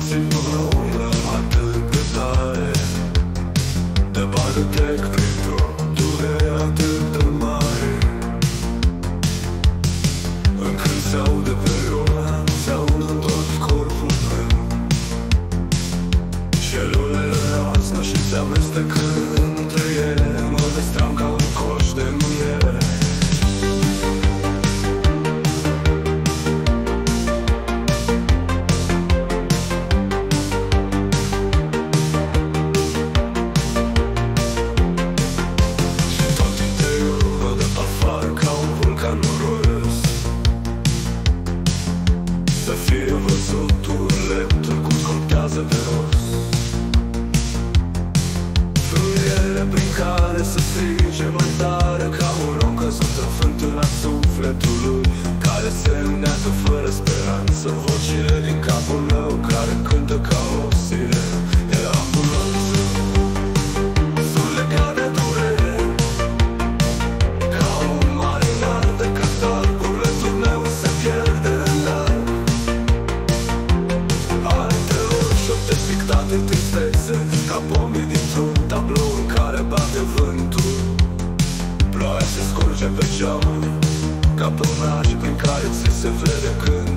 Sie wollen hatte gesagt, der Ball trägt viel. Să fie văzut urletul cum contează de rost. Frâiere prin care să strige mai tare Ca un om căzut în fântâna sufletului Care se îndeată fără mergem pe geamuri Ca pe un prin care ți se vede când